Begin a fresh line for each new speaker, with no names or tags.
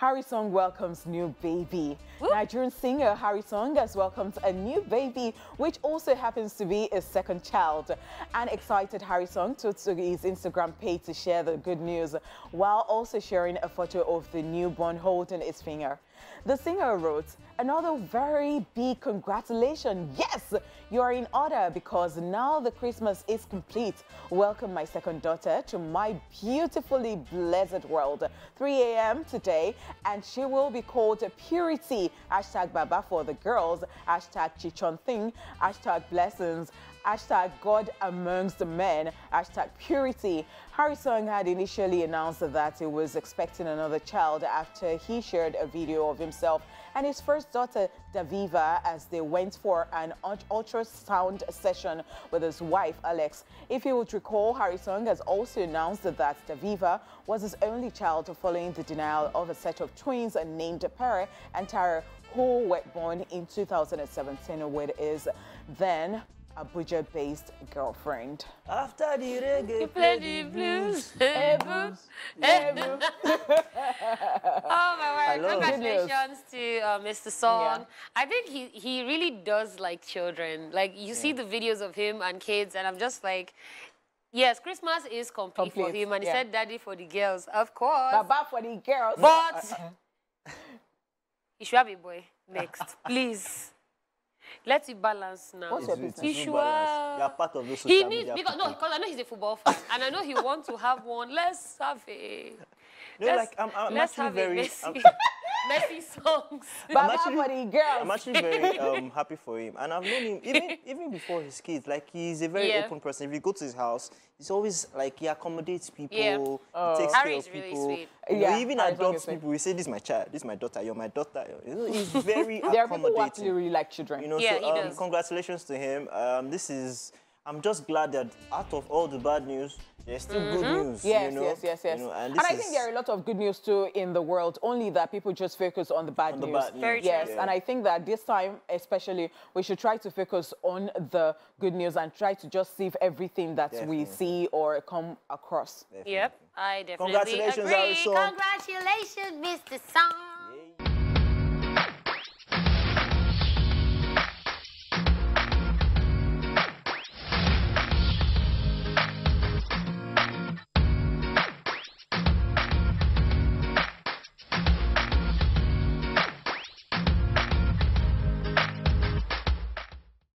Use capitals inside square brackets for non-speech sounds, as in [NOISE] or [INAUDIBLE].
Harrysong welcomes new baby. Whoop. Nigerian singer Harrysong has welcomed a new baby, which also happens to be his second child. An excited Harrysong took to his Instagram page to share the good news, while also sharing a photo of the newborn holding his finger. The singer wrote, another very big congratulations. Yes, you are in order because now the Christmas is complete. Welcome my second daughter to my beautifully blessed world. 3 a.m. today and she will be called Purity. Hashtag Baba for the girls. Hashtag Chichonthin. Hashtag Blessings hashtag God amongst the men, hashtag purity. Harrysong had initially announced that he was expecting another child after he shared a video of himself and his first daughter, Daviva, as they went for an ultrasound session with his wife, Alex. If you would recall, Harrysong has also announced that Daviva was his only child following the denial of a set of twins named Pere and Tare who were born in 2017 with his then Abuja-based girlfriend.
After the reggae,
you play the blues. Hey, boo. Hey, boo. oh, my word. Congratulations to uh, Mr. Song. Yeah. I think he, he really does like children. Like, you yeah. see the videos of him and kids, and I'm just like, Yes, Christmas is complete, complete. for him, and he said daddy for the girls, of course.
Baba for the girls.
But [LAUGHS] he should have a boy next, please. Let's balance now.
What's your business?
He You're part of the social
He needs because no, because I know he's a football fan, and I know he wants to have one. Let's have a.
No, let's, like I'm, I'm let's have very.
A Messi, Messi songs.
I'm actually, girls.
I'm actually very [LAUGHS] um, happy for him, and I've known him even [LAUGHS] even before his kids. Like he's a very yeah. open person. If you go to his house, he's always like he accommodates people. Yeah.
Oh.
He takes
Harry's
care of
really
people.
Sweet.
You know, he even adopts people. We say, "This is my child. This is my daughter. You're my daughter." He's [LAUGHS] very accommodating. There are
people who actually really like children.
You know,
yeah,
so um, congratulations to him. Um, this is. I'm just glad that out of all the bad news, there's still mm -hmm. good news.
Yes,
you know?
yes, yes, yes.
You know,
and, and I think there are a lot of good news too in the world, only that people just focus on the bad
on
news.
The bad news.
Very
yes,
true.
and I think that this time especially, we should try to focus on the good news and try to just see everything that definitely. we see or come across.
Definitely. Yep, I definitely
Congratulations,
agree. Congratulations, Mr. Song.